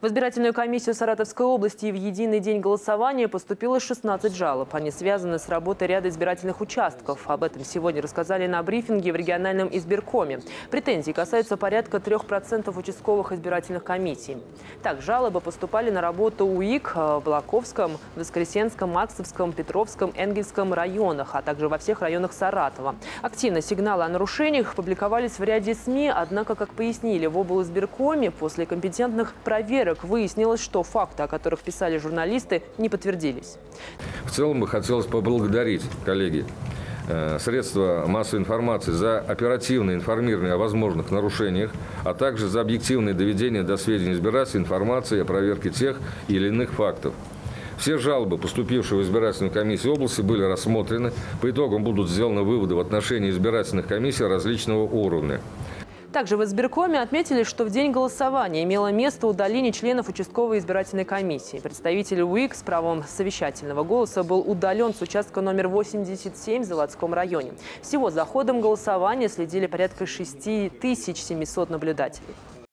В избирательную комиссию Саратовской области в единый день голосования поступило 16 жалоб. Они связаны с работой ряда избирательных участков. Об этом сегодня рассказали на брифинге в региональном избиркоме. Претензии касаются порядка 3% участковых избирательных комиссий. Так, жалобы поступали на работу УИК в Балаковском, Воскресенском, Максовском, Петровском, Энгельском районах, а также во всех районах Саратова. Активно сигналы о нарушениях публиковались в ряде СМИ, однако, как пояснили в облизбиркоме, после компетентных проверок выяснилось, что факты, о которых писали журналисты, не подтвердились. В целом бы хотелось поблагодарить, коллеги, э, средства массовой информации за оперативное информирование о возможных нарушениях, а также за объективное доведение до сведения избирателей информации о проверке тех или иных фактов. Все жалобы, поступившие в избирательную комиссию области, были рассмотрены. По итогам будут сделаны выводы в отношении избирательных комиссий различного уровня. Также в избиркоме отметили, что в день голосования имело место удаление членов участковой избирательной комиссии. Представитель УИК с правом совещательного голоса был удален с участка номер 87 в Заводском районе. Всего за ходом голосования следили порядка 6700 наблюдателей.